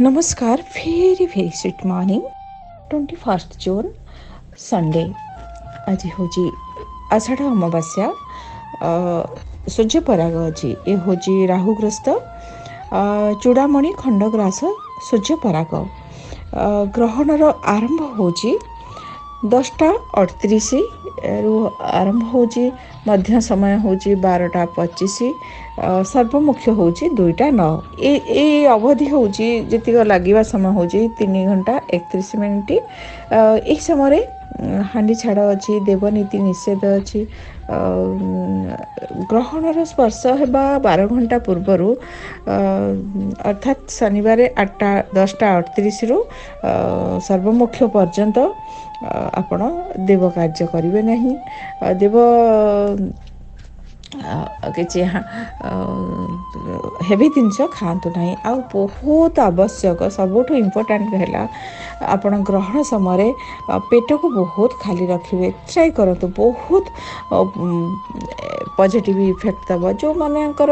नमस्कार very very sweet morning twenty first June Sunday आज हूँ आषाढ़ अमावास्या ସୂର୍ଯ୍ୟ ପରାଗ ଅଛି ଏ ହେଉଛି ରାହୁଗ୍ରସ୍ତ ଚୂଡ଼ାମଣି ଖଣ୍ଡଗ୍ରାସ ସୂର୍ଯ୍ୟ ପରାଗ ଗ୍ରହଣର ଆରମ୍ଭ ହେଉଛି ଦଶଟା ଅଠତିରିଶରୁ ଆରମ୍ଭ ହେଉଛି ମଧ୍ୟ ସମୟ ହେଉଛି ବାରଟା ପଚିଶ ସର୍ବମୁଖ୍ୟ ହେଉଛି ଦୁଇଟା ନଅ ଏ ଏଇ ଅବଧି ହେଉଛି ଯେତିକ ଲାଗିବା ସମୟ ହେଉଛି ତିନି ଘଣ୍ଟା ଏକତିରିଶ ମିନିଟ୍ ଏହି ସମୟରେ ହାଣ୍ଡି ଛାଡ଼ ଅଛି ଦେବନୀତି ନିଷେଧ ଅଛି ଗ୍ରହଣର ସ୍ପର୍ଶ ହେବା ବାର ଘଣ୍ଟା ପୂର୍ବରୁ ଅର୍ଥାତ୍ ଶନିବାର ଆଠଟା ଦଶଟା ଅଠତିରିଶରୁ ସର୍ବମୁଖ୍ୟ ପର୍ଯ୍ୟନ୍ତ ଆପଣ ଦେବ କାର୍ଯ୍ୟ କରିବେ ନାହିଁ ଦେବ କିଛି ହେଭି ଜିନିଷ ଖାଆନ୍ତୁ ନାହିଁ ଆଉ ବହୁତ ଆବଶ୍ୟକ ସବୁଠୁ ଇମ୍ପୋର୍ଟାଣ୍ଟ ହେଲା ଆପଣ ଗ୍ରହଣ ସମୟରେ ପେଟକୁ ବହୁତ ଖାଲି ରଖିବେ ଟ୍ରାଏ କରନ୍ତୁ ବହୁତ ପଜିଟିଭ୍ ଇଫେକ୍ଟ ଦେବ ଯେଉଁମାନଙ୍କର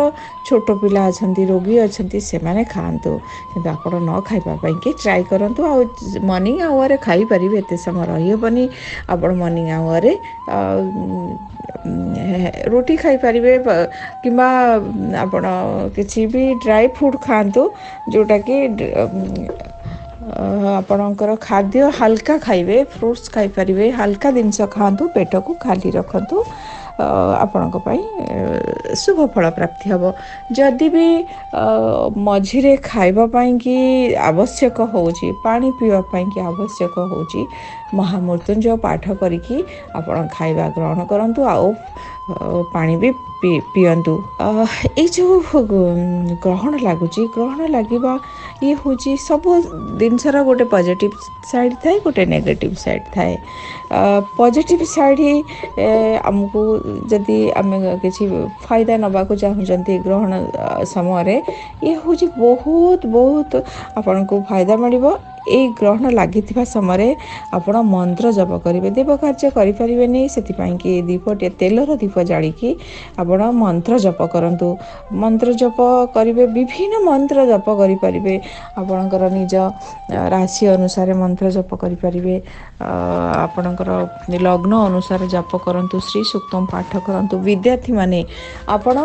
ଛୋଟ ପିଲା ଅଛନ୍ତି ରୋଗୀ ଅଛନ୍ତି ସେମାନେ ଖାଆନ୍ତୁ କିନ୍ତୁ ଆପଣ ନ ଖାଇବା ପାଇଁକି ଟ୍ରାଏ କରନ୍ତୁ ଆଉ ମର୍ଣ୍ଣିଂ ଆୱାରରେ ଖାଇପାରିବେ ଏତେ ସମୟ ରହିହେବନି ଆପଣ ମର୍ଣ୍ଣିଂ ଆୱାରରେ ରୁଟି ଖାଇ ଖାଇପାରିବେ କିମ୍ବା ଆପଣ କିଛି ବି ଡ୍ରାଇ ଫ୍ରୁଟ୍ ଖାଆନ୍ତୁ ଯେଉଁଟାକି ଆପଣଙ୍କର ଖାଦ୍ୟ ହାଲକା ଖାଇବେ ଫ୍ରୁଟ୍ସ ଖାଇପାରିବେ ହାଲକା ଜିନିଷ ଖାଆନ୍ତୁ ପେଟକୁ ଖାଲି ରଖନ୍ତୁ ଆପଣଙ୍କ ପାଇଁ ଶୁଭ ଫଳ ପ୍ରାପ୍ତି ହେବ ଯଦି ବି ମଝିରେ ଖାଇବା ପାଇଁକି ଆବଶ୍ୟକ ହେଉଛି ପାଣି ପିଇବା ପାଇଁକି ଆବଶ୍ୟକ ହେଉଛି ମହାମୃତ୍ୟୁଞ୍ଜୟ ପାଠ କରିକି ଆପଣ ଖାଇବା ଗ୍ରହଣ କରନ୍ତୁ ଆଉ ପାଣି ବି ପିଅନ୍ତୁ ଏଇ ଯେଉଁ ଗ୍ରହଣ ଲାଗୁଛି ଗ୍ରହଣ ଲାଗିବା ଇଏ ହେଉଛି ସବୁ ଜିନିଷର ଗୋଟେ ପଜିଟିଭ୍ ସାଇଡ଼୍ ଥାଏ ଗୋଟେ ନେଗେଟିଭ୍ ସାଇଡ଼୍ ଥାଏ ପଜିଟିଭ୍ ସାଇଡ଼୍ ଆମକୁ ଯଦି ଆମେ କିଛି ଫାଇଦା ନେବାକୁ ଚାହୁଁଛନ୍ତି ଗ୍ରହଣ ସମୟରେ ଇଏ ହେଉଛି ବହୁତ ବହୁତ ଆପଣଙ୍କୁ ଫାଇଦା ମିଳିବ ଏଇ ଗ୍ରହଣ ଲାଗିଥିବା ସମୟରେ ଆପଣ ମନ୍ତ୍ର ଜପ କରିବେ ଦେବ କାର୍ଯ୍ୟ କରିପାରିବେନି ସେଥିପାଇଁ କି ଦୀପଟିଏ ତେଲର ଦୀପ ଜାଳିକି ଆପଣ ମନ୍ତ୍ର ଜପ କରନ୍ତୁ ମନ୍ତ୍ର ଜପ କରିବେ ବିଭିନ୍ନ ମନ୍ତ୍ର ଜପ କରିପାରିବେ ଆପଣଙ୍କର ନିଜ ରାଶି ଅନୁସାରେ ମନ୍ତ୍ର ଜପ କରିପାରିବେ ଆପଣଙ୍କର ଲଗ୍ନ ଅନୁସାରେ ଜପ କରନ୍ତୁ ଶ୍ରୀ ସୂକ୍ତମ ପାଠ କରନ୍ତୁ ବିଦ୍ୟାର୍ଥୀମାନେ ଆପଣ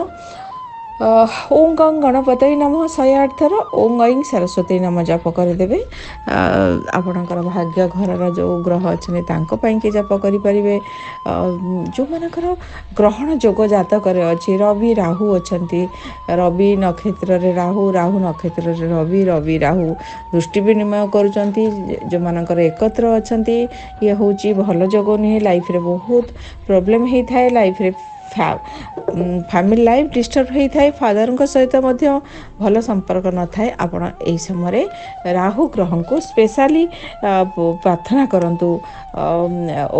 ओं गंग गणपत नम शहेर ओं गई सरस्वती नम जप करदे आपणकर भाग्य घर जो ग्रह अच्छा जप करें जो मानकर ग्रहण जोग जतक अच्छे रवि राहु अच्छा रवि नक्षत्र राहु राहु नक्षत्र रवि रवि राहु दृष्टि विनिमय कर जो मानकर एकत्र अच्छा ये हूँ भल जग नुहे लाइफ बहुत प्रोब्लेम होता है लाइफ फामिली लाइफ डिस्टर्ब होई थाए फादर को सहित भल भलो संपर्क न थाए आपन एई राहु ग्रह को स्पेशली प्रार्थना करंतु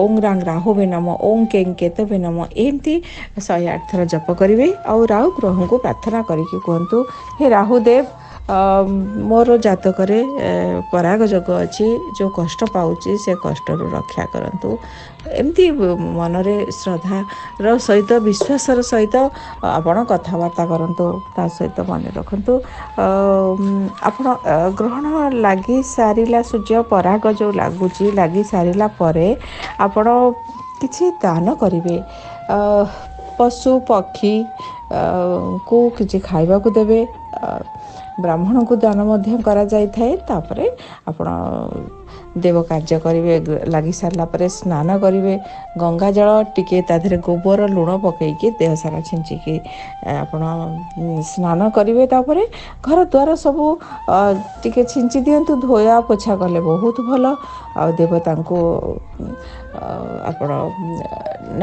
ओम रांग राहु बेनाम ओम केंग केत बेनाम एंती 108 थरा जपा करबे और राहु ग्रह को प्रार्थना करके कोंतु हे राहु ମୋର ଜାତକରେ ପରାଗ ଯୋଗ ଅଛି ଯେଉଁ କଷ୍ଟ ପାଉଛି ସେ କଷ୍ଟରୁ ରକ୍ଷା କରନ୍ତୁ ଏମିତି ମନରେ ଶ୍ରଦ୍ଧାର ସହିତ ବିଶ୍ୱାସର ସହିତ ଆପଣ କଥାବାର୍ତ୍ତା କରନ୍ତୁ ତା ସହିତ ମନେ ରଖନ୍ତୁ ଆପଣ ଗ୍ରହଣ ଲାଗିସାରିଲା ସୂର୍ଯ୍ୟ ପରାଗ ଯେଉଁ ଲାଗୁଛି ଲାଗିସାରିଲା ପରେ ଆପଣ କିଛି ଦାନ କରିବେ ପଶୁ ପକ୍ଷୀ କୁ କିଛି ଖାଇବାକୁ ଦେବେ ବ୍ରାହ୍ମଣଙ୍କୁ ଦାନ ମଧ୍ୟ କରାଯାଇଥାଏ ତାପରେ ଆପଣ ଦେବ କାର୍ଯ୍ୟ କରିବେ ଲାଗିସାରିଲା ପରେ ସ୍ନାନ କରିବେ ଗଙ୍ଗା ଜଳ ଟିକିଏ ତା ଦେହରେ ଗୋବର ଲୁଣ ପକାଇକି ଦେହ ସାରା ଛିଞ୍ଚିକି ଆପଣ ସ୍ନାନ କରିବେ ତାପରେ ଘର ଦ୍ୱାର ସବୁ ଟିକେ ଛିଞ୍ଚି ଦିଅନ୍ତୁ ଧୋଇବା ପୋଛା କଲେ ବହୁତ ଭଲ ଆଉ ଦେବତାଙ୍କୁ ଆପଣ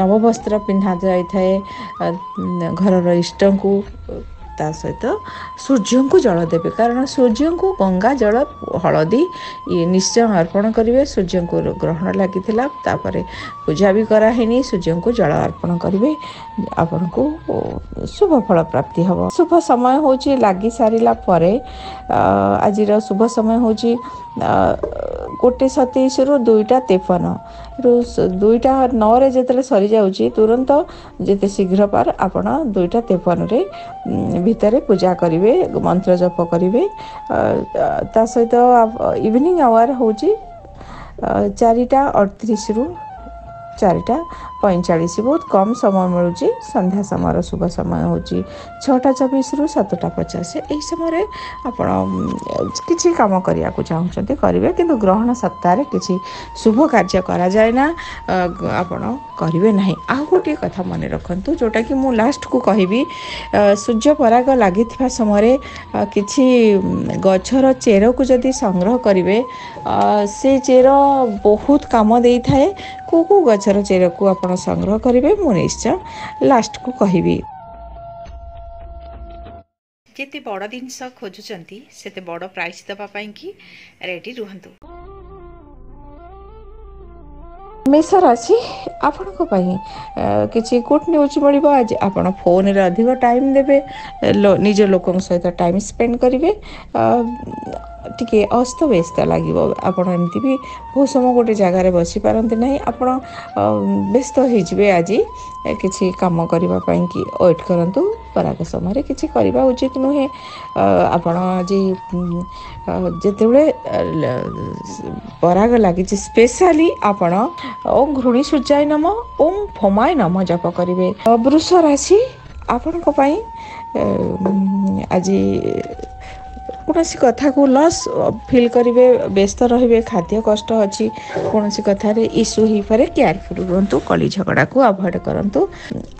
ନବବସ୍ତ୍ର ପିନ୍ଧା ଯାଇଥାଏ ଘରର ଇଷ୍ଟଙ୍କୁ त सहित सूर्य जल दे कारण सूर्यको गङ्गा जल हलदी निश्चय अर्पण गरे सूर्यको ग्रहण लाग पूजा गराहे सूर्य जल अर्पण गरे आपू शुभ फल प्राप्ति हे शुभ समय हौ चाहिँ लागिसारापे आज शुभ समय हौ चाहिँ ଗୋଟେ ସତେଇଶରୁ ଦୁଇଟା ତେପନ ଦୁଇଟା ନଅରେ ଯେତେବେଳେ ସରିଯାଉଛି ତୁରନ୍ତ ଯେତେ ଶୀଘ୍ର ପାର ଆପଣ ଦୁଇଟା ତେପନରେ ଭିତରେ ପୂଜା କରିବେ ମନ୍ତ୍ର ଜପ କରିବେ ତା ସହିତ ଇଭିନିଂ ଆୱାର ହେଉଛି ଚାରିଟା ଅଠତିରିଶରୁ ଚାରିଟା ପଇଁଚାଳିଶ ବହୁତ କମ୍ ସମୟ ମିଳୁଛି ସନ୍ଧ୍ୟା ସମୟର ଶୁଭ ସମୟ ହେଉଛି ଛଅଟା ଚବିଶରୁ ସାତଟା ପଚାଶ ଏହି ସମୟରେ ଆପଣ କିଛି କାମ କରିବାକୁ ଚାହୁଁଛନ୍ତି କରିବେ କିନ୍ତୁ ଗ୍ରହଣ ସପ୍ତାହରେ କିଛି ଶୁଭ କାର୍ଯ୍ୟ କରାଯାଏ ନା ଆପଣ କରିବେ ନାହିଁ ଆଉ ଗୋଟିଏ କଥା ମନେ ରଖନ୍ତୁ ଯେଉଁଟାକି ମୁଁ ଲାଷ୍ଟକୁ କହିବି ସୂର୍ଯ୍ୟ ପରାଗ ଲାଗିଥିବା ସମୟରେ କିଛି ଗଛର ଚେରକୁ ଯଦି ସଂଗ୍ରହ କରିବେ ସେ ଚେର ବହୁତ କାମ ଦେଇଥାଏ କେଉଁ କେଉଁ ଗଛର ଚେରକୁ ଆପଣ संग्रह করিবে म निश्चय लास्ट को कहिबी जति बडा दिन स खोजु चन्ती सेते बडा प्राइस द पयकि रेडी रहन्थु ଆମେ ସାର୍ ଆଜି ଆପଣଙ୍କ ପାଇଁ କିଛି ଗୁଡ୍ ନ୍ୟୁଜ୍ ମିଳିବ ଆଜି ଆପଣ ଫୋନ୍ରେ ଅଧିକ ଟାଇମ୍ ଦେବେ ନିଜ ଲୋକଙ୍କ ସହିତ ଟାଇମ୍ ସ୍ପେଣ୍ଡ କରିବେ ଟିକେ ଅସ୍ତବ୍ୟସ୍ତ ଲାଗିବ ଆପଣ ଏମିତି ବି ବହୁତ ସମୟ ଗୋଟେ ଜାଗାରେ ବସିପାରନ୍ତି ନାହିଁ ଆପଣ ବ୍ୟସ୍ତ ହେଇଯିବେ ଆଜି କିଛି କାମ କରିବା ପାଇଁ କି ୱେଟ୍ କରନ୍ତୁ ଖରାପ ସମୟରେ କିଛି କରିବା ଉଚିତ ନୁହେଁ ଆପଣ ଆଜି ଯେତେବେଳେ ପରାଗ ଲାଗିଛି ସ୍ପେଶାଲି ଆପଣ ଓମ୍ ଘୃଣୀ ସୂର୍ଯ୍ୟାୟ ନମ ଓମ୍ ଫମାୟ ନମ ଜପ କରିବେ ବୃଷ ରାଶି ଆପଣଙ୍କ ପାଇଁ ଆଜି କୌଣସି କଥାକୁ ଲସ୍ ଫିଲ୍ କରିବେ ବ୍ୟସ୍ତ ରହିବେ ଖାଦ୍ୟ କଷ୍ଟ ଅଛି କୌଣସି କଥାରେ ଇସ୍ୟୁ ହେଇପାରେ କେୟାରଫୁଲ୍ ରୁହନ୍ତୁ କଳି ଝଗଡ଼ାକୁ ଆଭଏଡ଼ କରନ୍ତୁ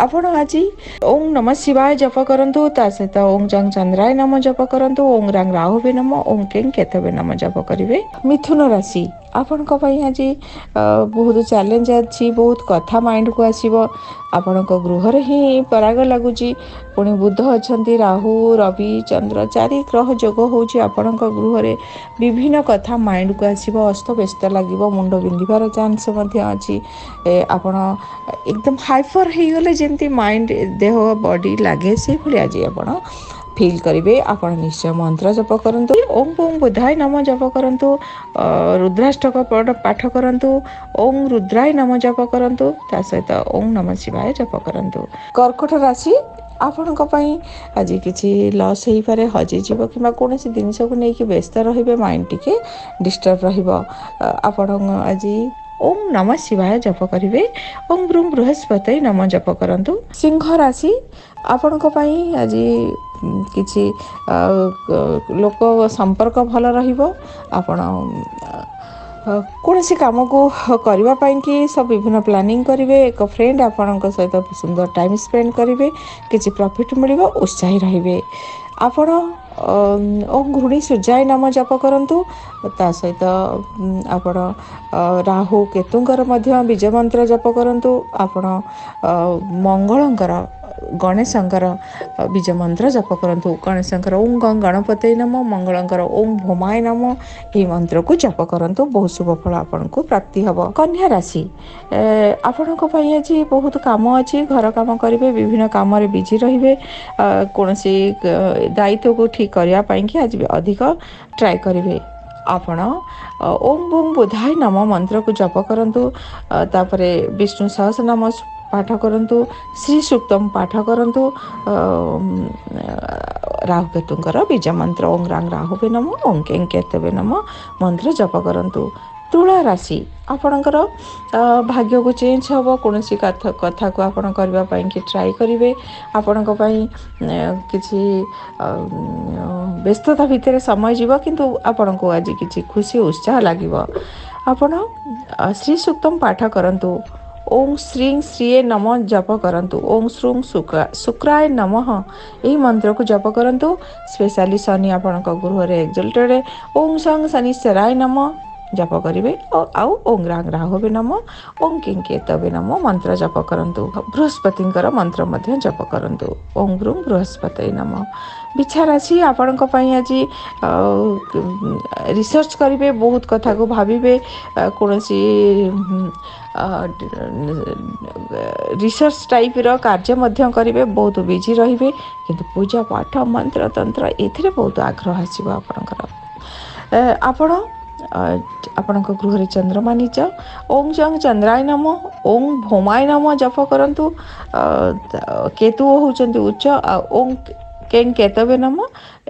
ଆପଣ ଆଜି ଓଂ ନମ ଶିବାୟ ଜପ କରନ୍ତୁ ତା ସହିତ ଓଂ ଜଂ ଚନ୍ଦ୍ରାୟ ନମ ଜପ କରନ୍ତୁ ଓଂ ରାଙ୍ଗ ରାହୁ ବି ନମ ଓଂ କେଙ୍ଗ କେତେବେ ନମ ଜପ କରିବେ ମିଥୁନ ରାଶି ଆପଣଙ୍କ ପାଇଁ ଆଜି ବହୁତ ଚ୍ୟାଲେଞ୍ଜ ଅଛି ବହୁତ କଥା ମାଇଣ୍ଡକୁ ଆସିବ ଆପଣଙ୍କ ଗୃହରେ ହିଁ ପରାଗ ଲାଗୁଛି ପୁଣି ବୁଦ୍ଧ ଅଛନ୍ତି ରାହୁ ରବି ଚନ୍ଦ୍ର ଚାରି ଗ୍ରହ ଯୋଗ ହେଉଛି ଆପଣଙ୍କ ଗୃହରେ ବିଭିନ୍ନ କଥା ମାଇଣ୍ଡକୁ ଆସିବ ଅସ୍ତବ୍ୟସ୍ତ ଲାଗିବ ମୁଣ୍ଡ ବିନ୍ଧିବାର ଚାନ୍ସ ମଧ୍ୟ ଅଛି ଆପଣ ଏକଦମ ହାଇପର୍ ହେଇଗଲେ ଯେମିତି ମାଇଣ୍ଡ ଦେହ ବଡି ଲାଗେ ସେଇଭଳି ଆଜି ଆପଣ ଫିଲ୍ କରିବେ ଆପଣ ନିଶ୍ଚୟ ମନ୍ତ୍ର ଜପ କରନ୍ତୁ ଓମ୍ ଓମ୍ ବୁଦ୍ଧାୟ ନମ ଜପ କରନ୍ତୁ ରୁଦ୍ରାଷ୍ଟକ ପାଠ କରନ୍ତୁ ଓମ୍ ରୁଦ୍ରାୟ ନମ ଜପ କରନ୍ତୁ ତା ସହିତ ଓମ୍ ନମ ଶିବାୟ ଜପ କରନ୍ତୁ କର୍କଟ ରାଶି ଆପଣଙ୍କ ପାଇଁ ଆଜି କିଛି ଲସ୍ ହେଇପାରେ ହଜିଯିବ କିମ୍ବା କୌଣସି ଜିନିଷକୁ ନେଇକି ବ୍ୟସ୍ତ ରହିବେ ମାଇଣ୍ଡ ଟିକେ ଡିଷ୍ଟର୍ବ ରହିବ ଆପଣ ଆଜି ଓମ୍ ନମ ଶିବାୟ ଜପ କରିବେ ଓମ୍ ବ୍ରୁମ୍ ବୃହସ୍ପତି ନମ ଜପ କରନ୍ତୁ ସିଂହ ରାଶି ଆପଣଙ୍କ ପାଇଁ ଆଜି କିଛି ଲୋକ ସମ୍ପର୍କ ଭଲ ରହିବ ଆପଣ କୌଣସି କାମକୁ କରିବା ପାଇଁ କି ସବୁ ବିଭିନ୍ନ ପ୍ଲାନିଂ କରିବେ ଏକ ଫ୍ରେଣ୍ଡ ଆପଣଙ୍କ ସହିତ ସୁନ୍ଦର ଟାଇମ୍ ସ୍ପେଣ୍ଡ କରିବେ କିଛି ପ୍ରଫିଟ୍ ମିଳିବ ଉତ୍ସାହୀ ରହିବେ ଆପଣ ଓ ଘୃଣୀ ସୂର୍ଯ୍ୟ ନାମ ଜପ କରନ୍ତୁ ତା ସହିତ ଆପଣ ରାହୁ କେତୁଙ୍କର ମଧ୍ୟ ବିଜୟ ମନ୍ତ୍ର ଜପ କରନ୍ତୁ ଆପଣ ମଙ୍ଗଳଙ୍କର ଗଣେଶଙ୍କର ବୀଜ ମନ୍ତ୍ର ଜପ କରନ୍ତୁ ଗଣେଶଙ୍କର ଓମ୍ ଗଂ ଗଣପତି ନମ ମଙ୍ଗଳଙ୍କର ଓମ୍ ଭୋମାୟ ନମ ଏହି ମନ୍ତ୍ରକୁ ଜପ କରନ୍ତୁ ବହୁତ ଶୁଭ ଫଳ ଆପଣଙ୍କୁ ପ୍ରାପ୍ତି ହେବ କନ୍ୟା ରାଶି ଆପଣଙ୍କ ପାଇଁ ଆଜି ବହୁତ କାମ ଅଛି ଘର କାମ କରିବେ ବିଭିନ୍ନ କାମରେ ବିଜି ରହିବେ କୌଣସି ଦାୟିତ୍ୱକୁ ଠିକ୍ କରିବା ପାଇଁକି ଆଜି ଅଧିକ ଟ୍ରାଏ କରିବେ ଆପଣ ଓମ୍ ବୁମ୍ ବୁଧାୟ ନମ ମନ୍ତ୍ରକୁ ଜପ କରନ୍ତୁ ତାପରେ ବିଷ୍ଣୁ ସହସ୍ର ନାମ ପାଠ କରନ୍ତୁ ଶ୍ରୀ ସୁକ୍ତମ ପାଠ କରନ୍ତୁ ରାହୁ କେତୁଙ୍କର ବୀଜ ମନ୍ତ୍ର ଓଂରାଂ ରାହୁ ବି ନମ ଓଂକେଂ କେତେ ବି ନମ ମନ୍ତ୍ର ଜପ କରନ୍ତୁ ତୁଳା ରାଶି ଆପଣଙ୍କର ଭାଗ୍ୟକୁ ଚେଞ୍ଜ ହେବ କୌଣସି କଥାକୁ ଆପଣ କରିବା ପାଇଁ କି ଟ୍ରାଏ କରିବେ ଆପଣଙ୍କ ପାଇଁ କିଛି ବ୍ୟସ୍ତତା ଭିତରେ ସମୟ ଯିବ କିନ୍ତୁ ଆପଣଙ୍କୁ ଆଜି କିଛି ଖୁସି ଉତ୍ସାହ ଲାଗିବ ଆପଣ ଶ୍ରୀ ସୁକ୍ତମ ପାଠ କରନ୍ତୁ ଓଂ ଶ୍ରୀଂ ଶ୍ରୀଏ ନମ ଜପ କରନ୍ତୁ ଓଂ ଶୃଂ ଶୁକ୍ରାୟ ନମ ଏହି ମନ୍ତ୍ରକୁ ଜପ କରନ୍ତୁ ସ୍ପେଶାଲି ଶନି ଆପଣଙ୍କ ଗୃହରେ ଏକ୍ଜଲ୍ଟେଡ଼୍ ଓଂ ସଂ ଶନିଶ୍ୱରାୟ ନମ जप करेंगे आउ आंग्रा अंग्रा हो नम ओं केत भी नम मंत्र जप करूँ बृहस्पति मंत्र जप करूँ ओं ग्रुम बृहस्पत नम विचाराशि आपण आज रिसर्च करेंगे बहुत कथा को भावे कौन सी रिसर्च टाइप करेंगे बहुत बिजी रे कि पूजा पाठ मंत्र तंत्र ए बहुत आग्रह आसो आपण आपण ଆପଣଙ୍କ ଗୃହରେ ଚନ୍ଦ୍ରମା ନିଜ ଓଂ ଚଂ ଚନ୍ଦ୍ରାୟ ନମ ଓଂ ଭୋମାୟ ନମ ଜପ କରନ୍ତୁ କେତୁ ହେଉଛନ୍ତି ଉଚ୍ଚ ଆଉ ଓଂ କେଂ କେତବେ ନମ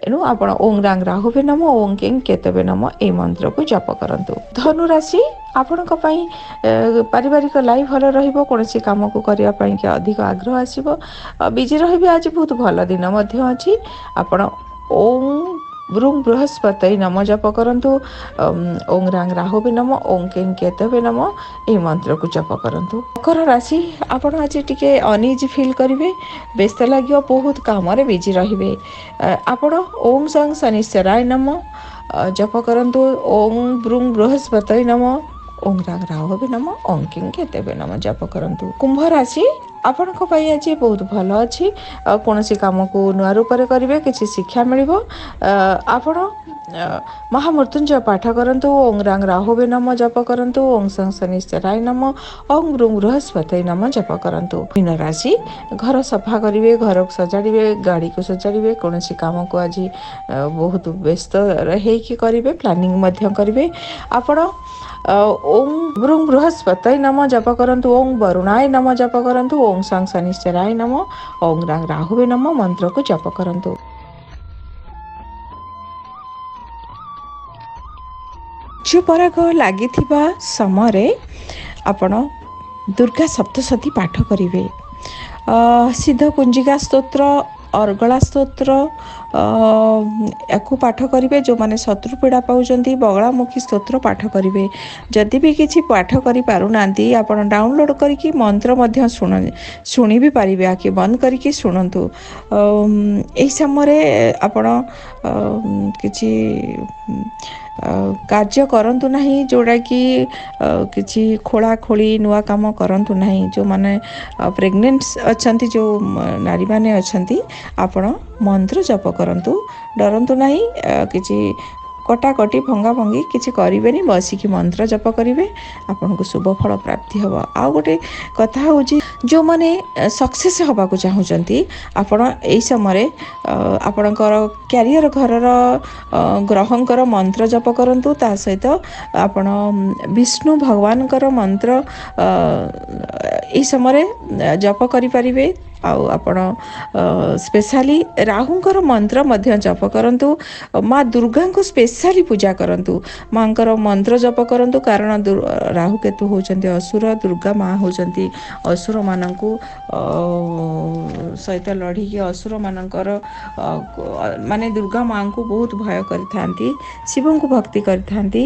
ଏଣୁ ଆପଣ ଓଂ ରାଙ୍ଗ ରାହୁବେ ନମ ଓଂ କେଂ କେତବେ ନମ ଏଇ ମନ୍ତ୍ରକୁ ଜପ କରନ୍ତୁ ଧନୁରାଶି ଆପଣଙ୍କ ପାଇଁ ପାରିବାରିକ ଲାଇଫ୍ ଭଲ ରହିବ କୌଣସି କାମକୁ କରିବା ପାଇଁକି ଅଧିକ ଆଗ୍ରହ ଆସିବ ବିଜି ରହିବେ ଆଜି ବହୁତ ଭଲ ଦିନ ମଧ୍ୟ ଅଛି ଆପଣ ଓଂ ব্রুং বৃহস্পতই নম জপ করন্তু ওং রাং রাহবে নম ওং কেং কেতবে নম এই মন্ত্রকু জপ করন্তু মকর রাশি আপন আজি টিকে অনিজ ফিল করিবে ব্যস্ত লাগিব বহুত কামরে বিজি রহিবে আপন ওং সং শনিশ্বরায় নম জপ করন্তু ওং ব্রুং বৃহস্পতই নম ଓମ୍ ରା ରାହ ବି ନମ ଅଙ୍କିଙ୍ଗ କେତେ ବି ନମ ଜପ କରନ୍ତୁ କୁମ୍ଭ ରାଶି ଆପଣଙ୍କ ପାଇଁ ଆଜି ବହୁତ ଭଲ ଅଛି ଆଉ କୌଣସି କାମକୁ ନୂଆ ରୂପରେ କରିବେ କିଛି ଶିକ୍ଷା ମିଳିବ ଆପଣ ମହାମୃତ୍ୟୁଞ୍ଜୟ ପାଠ କରନ୍ତୁ ଓଂ ରାଙ୍ଗ ରାହୁ ବି ନମ ଜପ କରନ୍ତୁ ଓଂ ସଂ ଶନି ସେରାଇ ନମ ଓଂ ରୁଂ ବୃହସ୍ପତି ନମ ଜପ କରନ୍ତୁ ମୀନ ରାଶି ଘର ସଫା କରିବେ ଘରକୁ ସଜାଡ଼ିବେ ଗାଡ଼ିକୁ ସଜାଡ଼ିବେ କୌଣସି କାମକୁ ଆଜି ବହୁତ ବ୍ୟସ୍ତ ହେଇକି କରିବେ ପ୍ଲାନିଂ ମଧ୍ୟ କରିବେ ଆପଣ ओम ब्रुङ बृहस्पति नम जप ओम वरुणाय नम जप गरन्तु ओम साङ नम ओम राङ राहु मन्त्रको जप दुर्गा सप्तशती पाठ गरे सिद्ध कुर्गला स्तोत्र ୟାକୁ ପାଠ କରିବେ ଯେଉଁମାନେ ଶତ୍ରୁ ପୀଡ଼ା ପାଉଛନ୍ତି ବଗଳାମୁଖୀ ସ୍ତୋତ୍ର ପାଠ କରିବେ ଯଦି ବି କିଛି ପାଠ କରିପାରୁନାହାନ୍ତି ଆପଣ ଡାଉନଲୋଡ଼୍ କରିକି ମନ୍ତ୍ର ମଧ୍ୟ ଶୁଣ ଶୁଣି ବି ପାରିବେ ଆଖି ବନ୍ଦ କରିକି ଶୁଣନ୍ତୁ ଏହି ସମୟରେ ଆପଣ କିଛି କାର୍ଯ୍ୟ କରନ୍ତୁ ନାହିଁ ଯେଉଁଟାକି କିଛି ଖୋଳାଖୋଳି ନୂଆ କାମ କରନ୍ତୁ ନାହିଁ ଯେଉଁମାନେ ପ୍ରେଗନେଣ୍ଟ ଅଛନ୍ତି ଯେଉଁ ନାରୀମାନେ ଅଛନ୍ତି ଆପଣ मंत्र जप गरौँ डरन्तु नै कि कटाकटी फङाफि बसिक मंत्र जप गरे शुभ फल प्राप्ति हे आउ कथा जो मैले सक्सेस हेर्ने आपण यही समय आपियर घर र ग्रहको मन्त्र जप ता सहित आप विष्णु भगवान्को मंत्र यही समय जप गरिपारे ଆଉ ଆପଣ ସ୍ପେଶାଲି ରାହୁଙ୍କର ମନ୍ତ୍ର ମଧ୍ୟ ଜପ କରନ୍ତୁ ମା ଦୁର୍ଗାଙ୍କୁ ସ୍ପେଶାଲି ପୂଜା କରନ୍ତୁ ମାଙ୍କର ମନ୍ତ୍ର ଜପ କରନ୍ତୁ କାରଣ ରାହୁ କେତୁ ହେଉଛନ୍ତି ଅସୁର ଦୁର୍ଗା ମା ହେଉଛନ୍ତି ଅସୁରମାନଙ୍କୁ ସହିତ ଲଢ଼ିକି ଅସୁରମାନଙ୍କର ମାନେ ଦୁର୍ଗା ମାଙ୍କୁ ବହୁତ ଭୟ କରିଥାନ୍ତି ଶିବଙ୍କୁ ଭକ୍ତି କରିଥାନ୍ତି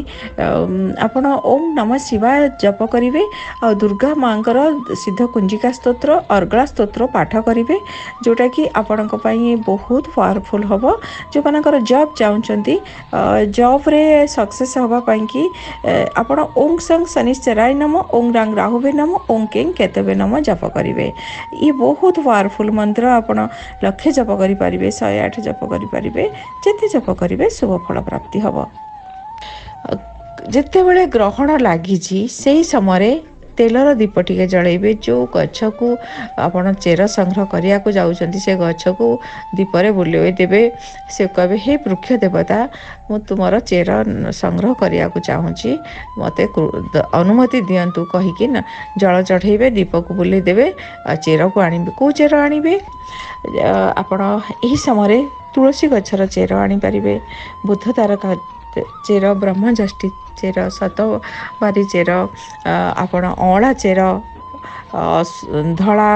ଆପଣ ଓମ୍ ନମ ଶିବାୟ ଜପ କରିବେ ଆଉ ଦୁର୍ଗା ମାଙ୍କର ସିଦ୍ଧ କୁଞ୍ଜିକା ସ୍ତୋତ୍ର ଅର୍ଗଳା ସ୍ତୋତ୍ର ପାଠ ପାଠ କରିବେ ଯେଉଁଟାକି ଆପଣଙ୍କ ପାଇଁ ବହୁତ ପାୱାରଫୁଲ୍ ହେବ ଯେଉଁମାନଙ୍କର ଜବ୍ ଚାହୁଁଛନ୍ତି ଜବ୍ରେ ସକ୍ସେସ୍ ହେବା ପାଇଁକି ଆପଣ ଓଂ ସଂ ଶନିଶ୍ଚରାୟ ନମ ଓଂ ରାଙ୍ଗ ରାହୁବେ ନମ ଓଂ କେଂ କେତବେ ନମ ଜପ କରିବେ ଇଏ ବହୁତ ପାୱାରଫୁଲ୍ ମନ୍ତ୍ର ଆପଣ ଲକ୍ଷେ ଜପ କରିପାରିବେ ଶହେ ଆଠ ଜପ କରିପାରିବେ ଯେତେ ଜପ କରିବେ ଶୁଭ ଫଳ ପ୍ରାପ୍ତି ହେବ ଯେତେବେଳେ ଗ୍ରହଣ ଲାଗିଛି ସେହି ସମୟରେ तेलर दीप टे जल जो गच्छ को आप चेर संग्रह करने से गच्छ को दीपर बुलवे देवे से कहे हे वृक्ष देवता मु तुम चेर संग्रह करने को चाहूँगी मत अनुमति दिंतु कहीकिन जल चढ़े दीप को बुलेदेवे चेर को आ चेर आणवे आपण यही समय तुसी गचर चेर आनी पारे बुद्ध तार ଚେର ବ୍ରହ୍ମଜ୍ୟୋଷ୍ଠି ଚେର ସତବାରୀ ଚେର ଆପଣ ଅଁଳା ଚେର ଧଳା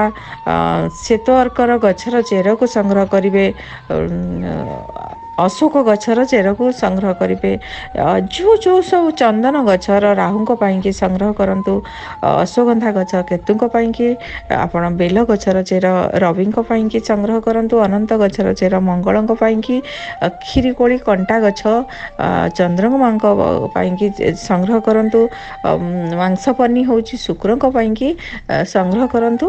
ଶ୍ୱେତ ଗଛର ଚେରକୁ ସଂଗ୍ରହ କରିବେ ଅଶୋକ ଗଛର ଚେରକୁ ସଂଗ୍ରହ କରିବେ ଯେଉଁ ଯେଉଁ ସବୁ ଚନ୍ଦନ ଗଛର ରାହୁଙ୍କ ପାଇଁକି ସଂଗ୍ରହ କରନ୍ତୁ ଅଶ୍ୱଗନ୍ଧା ଗଛ କେତୁଙ୍କ ପାଇଁକି ଆପଣ ବେଲ ଗଛର ଚେର ରବିଙ୍କ ପାଇଁକି ସଂଗ୍ରହ କରନ୍ତୁ ଅନନ୍ତ ଗଛର ଚେର ମଙ୍ଗଳଙ୍କ ପାଇଁକି କ୍ଷୀରିକୋଳି କଣ୍ଟା ଗଛ ଚନ୍ଦ୍ରମାଙ୍କ ପାଇଁକି ସଂଗ୍ରହ କରନ୍ତୁ ମାଂସ ମାଂସପନି ହେଉଛି ଶୁକ୍ରଙ୍କ ପାଇଁକି ସଂଗ୍ରହ କରନ୍ତୁ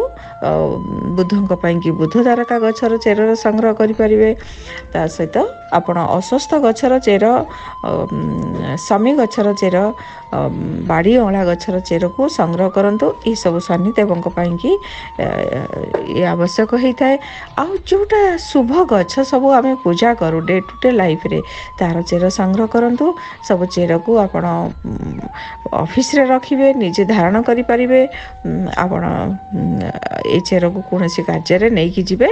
ବୁଦ୍ଧଙ୍କ ପାଇଁକି ବୁଦ୍ଧ ତାରକା ଗଛର ଚେରର ସଂଗ୍ରହ କରିପାରିବେ ତା ସହିତ ଆପଣ ଅସ୍ୱସ୍ଥ ଗଛର ଚେର ସମୀ ଗଛର ଚେର ବାଡ଼ି ଅଁଳା ଗଛର ଚେରକୁ ସଂଗ୍ରହ କରନ୍ତୁ ଏସବୁ ଶନିଦେବଙ୍କ ପାଇଁକି ଇଏ ଆବଶ୍ୟକ ହେଇଥାଏ ଆଉ ଯେଉଁଟା ଶୁଭ ଗଛ ସବୁ ଆମେ ପୂଜା କରୁ ଡେ ଟୁ ଡେ ଲାଇଫ୍ରେ ତା'ର ଚେର ସଂଗ୍ରହ କରନ୍ତୁ ସବୁ ଚେରକୁ ଆପଣ ଅଫିସ୍ରେ ରଖିବେ ନିଜେ ଧାରଣ କରିପାରିବେ ଆପଣ ଏ ଚେରକୁ କୌଣସି କାର୍ଯ୍ୟରେ ନେଇକି ଯିବେ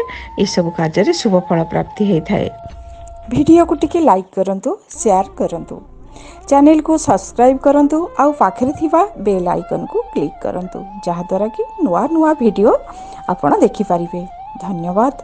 ଏସବୁ କାର୍ଯ୍ୟରେ ଶୁଭ ଫଳ ପ୍ରାପ୍ତି ହେଇଥାଏ ভিডিও কো টিকে লাইক করন্তু শেয়ার করন্তু চ্যানেল কো সাবস্ক্রাইব করন্তু আউ পাখরি থিবা বেল আইকন কো ক্লিক করন্তু জহা দ্বারা কি নোয়া নোয়া ভিডিও আপন দেখি পারিবে ধন্যবাদ